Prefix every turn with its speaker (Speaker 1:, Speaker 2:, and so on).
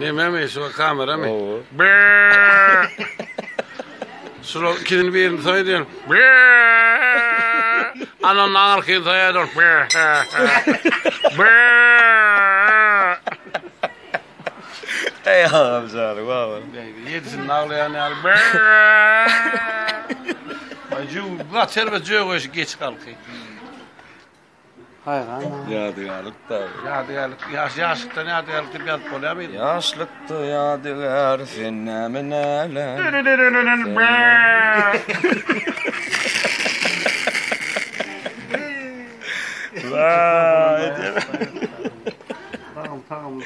Speaker 1: Ne mi şu kamera mı?
Speaker 2: Oo.
Speaker 1: Brrrr. Şunu ikinin birini sayıyorum. Brrrr. Ananın arkayı sayıyorum. Brrrr. Brrrr.
Speaker 2: Ey Allah'ım canım valla.
Speaker 1: Yedisinin ağlayan yani. Brrrr. Acı, bu serbest cöğüş geç kalkıyor. Hayır ana.
Speaker 2: Yadigarlık da.
Speaker 1: Ya diyelim, yaş yaşlıkta ne diyelim ki biraz kolay mıydı?
Speaker 2: Yaşlıktı yadigar finne neler. Vay.
Speaker 1: Tamam tamam.